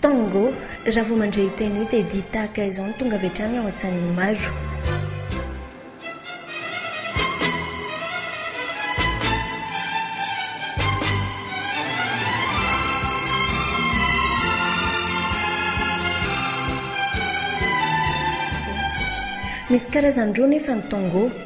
Tango, Raha vao mandre io teny io dia dihy tahaka izao no tonga avy hatrany ao an-tsain'ny maro. Misy karazany roa nefa ny tango.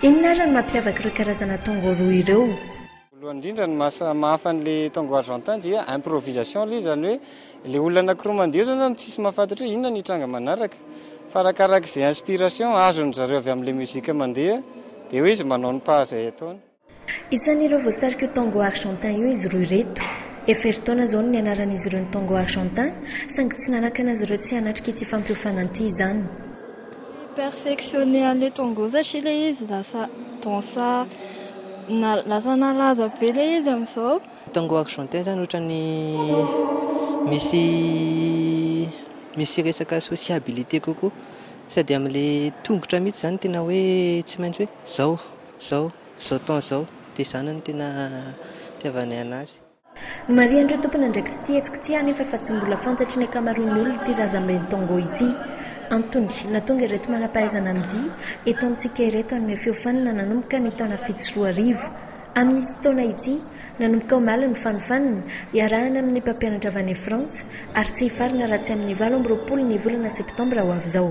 Inona ary ny mampiavaka ireo karazana tango roa ireo? Voalohany indrindra ny maha mahafa an'ilay tango argentin dia improvisation ilay izany hoe ilay olona anankiroa mandeha eo izany izany tsisy mahafantatra hoe inona ny hitranga manaraka fa arakarak'izay inspiration azony zareo avy amin'ilay musique mandeha dia hoe izy manao ny pas izay ataony. Isan'ireo voasarik'io tango argentin io izy roa ireto. Efa herintaona izao no nianaran'izy ireo ny tango argentin, saingy tsy nanakana azy ireo tsy hanatrika ity fampiofanana ity izany. Ni-perfectionner an'ilay tango satria ilay izy lasa danse na- lasa nalaza be ilay izy amin'izao. Tango argentin izany ohatran'ny misy misy resaka sociabilité kokoa. Sady amin'ilay tongotra mihitsy izany tena hoe tsy maintsy hoe izao. Zao zao temps zao de zany no tena itiavanay anazy. Marihan'ireo tompon'andraikitra ity hetsika ity anefa fa tsy mbola fantatry ny ankamaroan'ny olona ity razamben'ny Tongo ity. Antony, nahatonga ireto manam-pahaizana midia eto amintsika ireto hanome feo fanina nanomboka ny taona fito sy roa arivo. Amin'ity taona ity, nanomboka omaly ny fanofanana, iarahana amin'ny mpampianatra avy any Frantsa, ary tsy hifarana raha tsy amin'ny valo amby roapolo ny volana septambra ho avy izao.